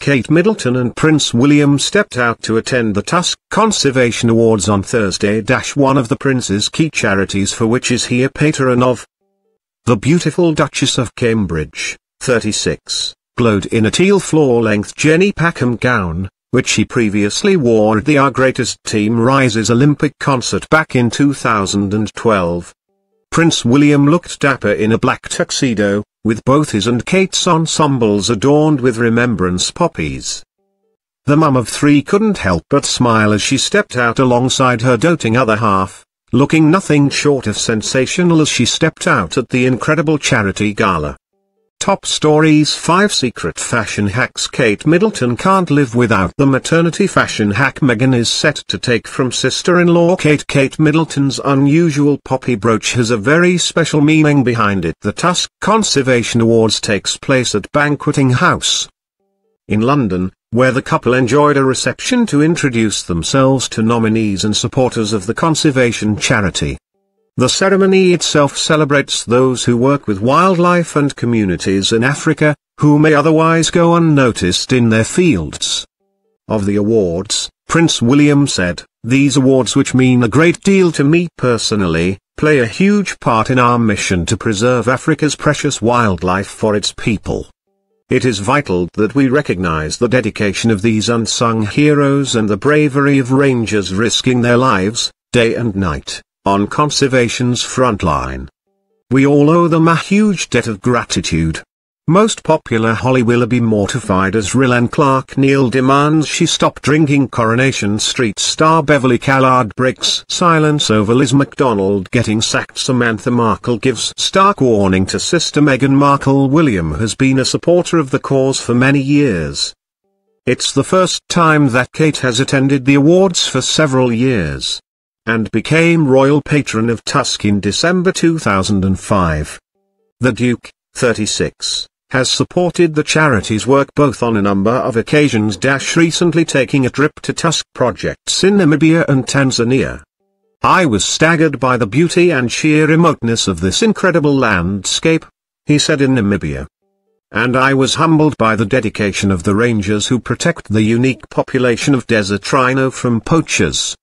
Kate Middleton and Prince William stepped out to attend the Tusk Conservation Awards on Thursday. One of the Prince's key charities for which is he a patron of. The beautiful Duchess of Cambridge, 36, glowed in a teal floor-length Jenny Packham gown, which she previously wore at the Our Greatest Team Rises Olympic concert back in 2012. Prince William looked dapper in a black tuxedo, with both his and Kate's ensembles adorned with remembrance poppies. The mum of three couldn't help but smile as she stepped out alongside her doting other half, looking nothing short of sensational as she stepped out at the incredible charity gala. Top Stories 5 Secret Fashion Hacks Kate Middleton can't live without the maternity fashion hack Meghan is set to take from sister-in-law Kate. Kate Middleton's unusual poppy brooch has a very special meaning behind it. The Tusk Conservation Awards takes place at Banqueting House in London, where the couple enjoyed a reception to introduce themselves to nominees and supporters of the conservation charity. The ceremony itself celebrates those who work with wildlife and communities in Africa, who may otherwise go unnoticed in their fields. Of the awards, Prince William said, These awards which mean a great deal to me personally, play a huge part in our mission to preserve Africa's precious wildlife for its people. It is vital that we recognize the dedication of these unsung heroes and the bravery of rangers risking their lives, day and night on conservation's front line. We all owe them a huge debt of gratitude. Most popular Holly Willoughby mortified as Rylan Clark Neal demands she stop drinking Coronation Street star Beverley Callard breaks silence over Liz McDonald getting sacked Samantha Markle gives stark warning to sister Meghan Markle William has been a supporter of the cause for many years. It's the first time that Kate has attended the awards for several years and became royal patron of Tusk in December 2005. The Duke, 36, has supported the charity's work both on a number of occasions. dash Recently taking a trip to Tusk projects in Namibia and Tanzania. I was staggered by the beauty and sheer remoteness of this incredible landscape, he said in Namibia. And I was humbled by the dedication of the rangers who protect the unique population of desert rhino from poachers.